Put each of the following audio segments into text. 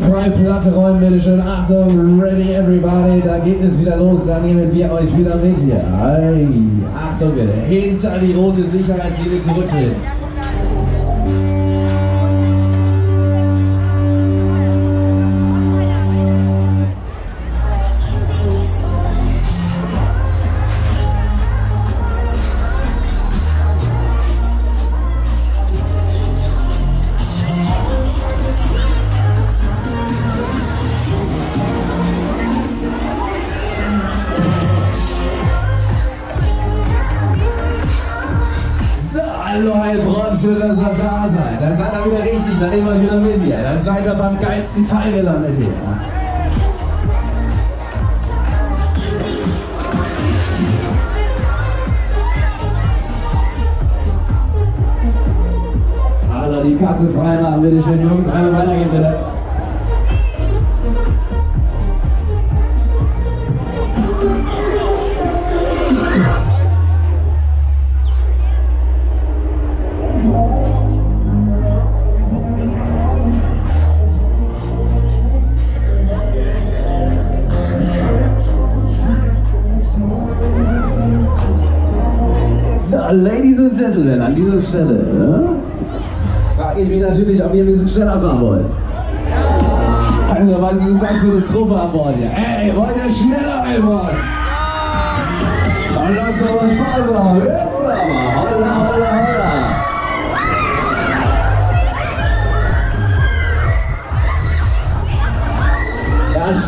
Freie Platte räumen, bitte schön. Achtung, ready everybody, da geht es wieder los, da nehmen wir euch wieder mit hier. Hey, Achtung bitte, hinter die rote Sicherheitslinie zurücktreten. Heilbronn, schön, dass ihr da seid. Da seid ihr wieder richtig, da nehmen wir euch wieder mit hier. Da seid ihr beim geilsten Teil gelandet hier. Hallo, die Kasse frei machen, bitte schön, Jungs. Einmal weitergehen, bitte. So, Ladies and Gentlemen, an dieser Stelle ja, frage ich mich natürlich, ob ihr ein bisschen schneller fahren wollt. Also, was ist das für eine Truppe an Bord hier? Ey, wollt ihr schneller fahren? Dann lasst mal Spaß haben. Jetzt aber. Holla, holla, holla.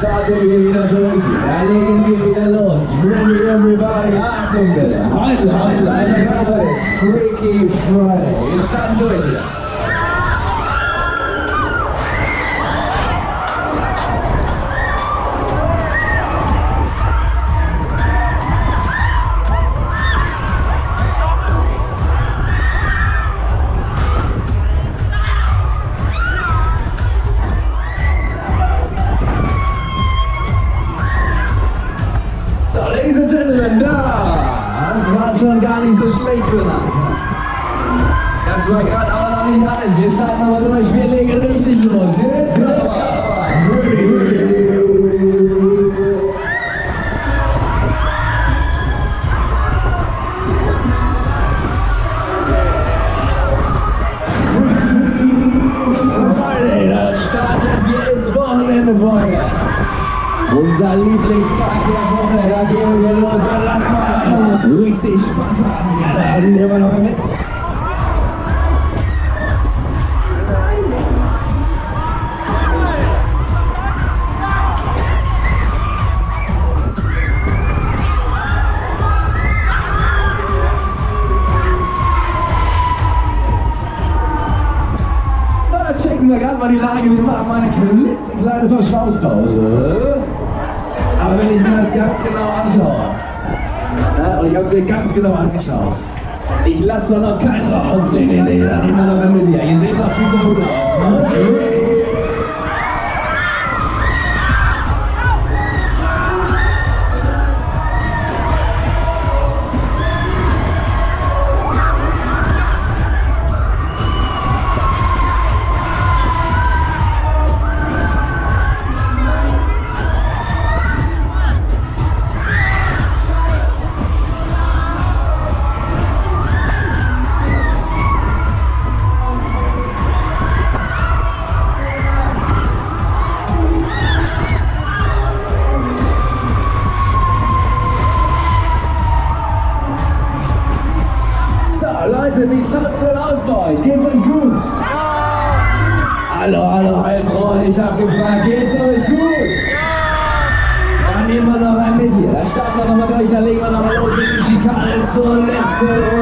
Da starten wir wieder durch. Da legen wir wieder los. Ready everybody. Achtung bitte. Heute, alter Körper. Freaky Friday. Wir starten durch schon gar nicht so schlecht für den Anfang. Das war gerade aber noch nicht alles. Wir starten aber durch. Wir legen richtig los. Jetzt aber. Unser Lieblingstag der Woche, da gehen wir los und lass mal richtig Spaß haben hier. Da nehmen wir noch mit. Na, checken wir gerade mal die Lage. Wir machen mal eine klitzekleine Verschnaufspause. Aber wenn ich mir das ganz genau anschaue, ja, und ich habe es mir ganz genau angeschaut, ich lasse doch noch keinen raus. Nee, nee, nee, da nehmen wir noch mit hier. Ihr seht noch viel zu gut aus. Okay. Leute, wie schaut's denn aus bei euch? Geht's euch gut? Hallo, hallo, Heilbronn, ich hab gefragt, geht's euch gut? Dann nehmen wir noch ein mit hier. Da starten wir nochmal durch, dann legen wir nochmal los in die Schikane zur letzten Runde.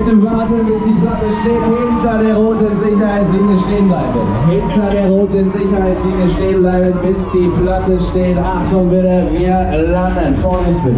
bitte warten, bis die Platte steht. Hinter der roten Sicherheitslinie stehen bleiben. Hinter der roten Sicherheitslinie stehen bleiben, bis die Platte steht. Achtung bitte, wir landen. Vorsicht bitte.